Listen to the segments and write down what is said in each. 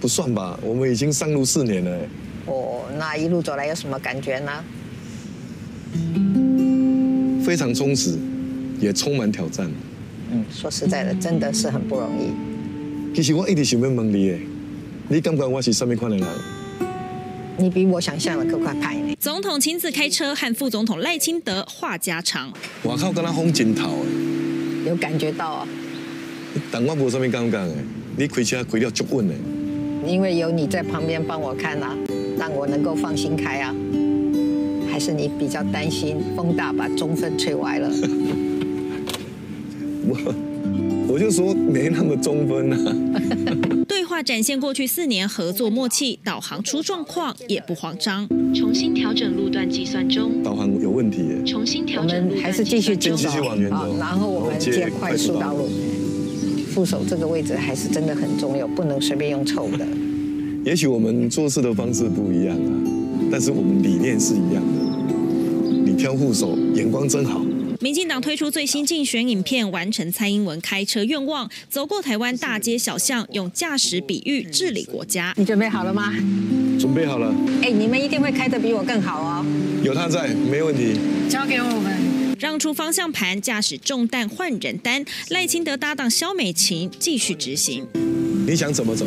不算吧，我们已经上路四年了。哦，那一路走来有什么感觉呢？非常充实，也充满挑战。嗯，说实在的，真的是很不容易。其实我一直想要问你，你感觉我是什么款的人？你比我想象的更快派呢。总统亲自开车和副总统赖清德话家常。我靠，跟他风真头有感觉到啊。但我无什么感觉诶，你开车开了足稳诶。因为有你在旁边帮我看啊，让我能够放心开啊。还是你比较担心风大把中分吹歪了？我我就说没那么中分啊。对话展现过去四年合作默契，导航出状况也不慌张。重新调整路段计算中，导航有问题。重新调整，我们还是继续直走啊，然后我们接快速道路。副手这个位置还是真的很重要，不能随便用臭的。也许我们做事的方式不一样啊，但是我们理念是一样的。你挑副手眼光真好。民进党推出最新竞选影片，完成蔡英文开车愿望，走过台湾大街小巷，用驾驶比喻治理国家。你准备好了吗？准备好了。哎，你们一定会开得比我更好哦。有他在，没问题。交给我们。让出方向盘，驾驶重担换人担，赖清德搭档肖美琴继续执行。你想怎么走？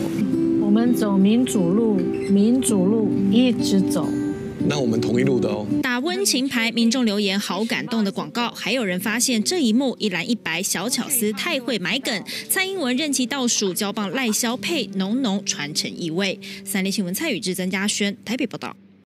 我们走民主路，民主路一直走。那我们同一路的哦。打温情牌，民众留言好感动的广告，还有人发现这一幕一蓝一白小巧思太会买梗。蔡英文任期倒数，交棒赖萧配，浓浓传承意味。三立新闻蔡宇智、曾家轩台北报道。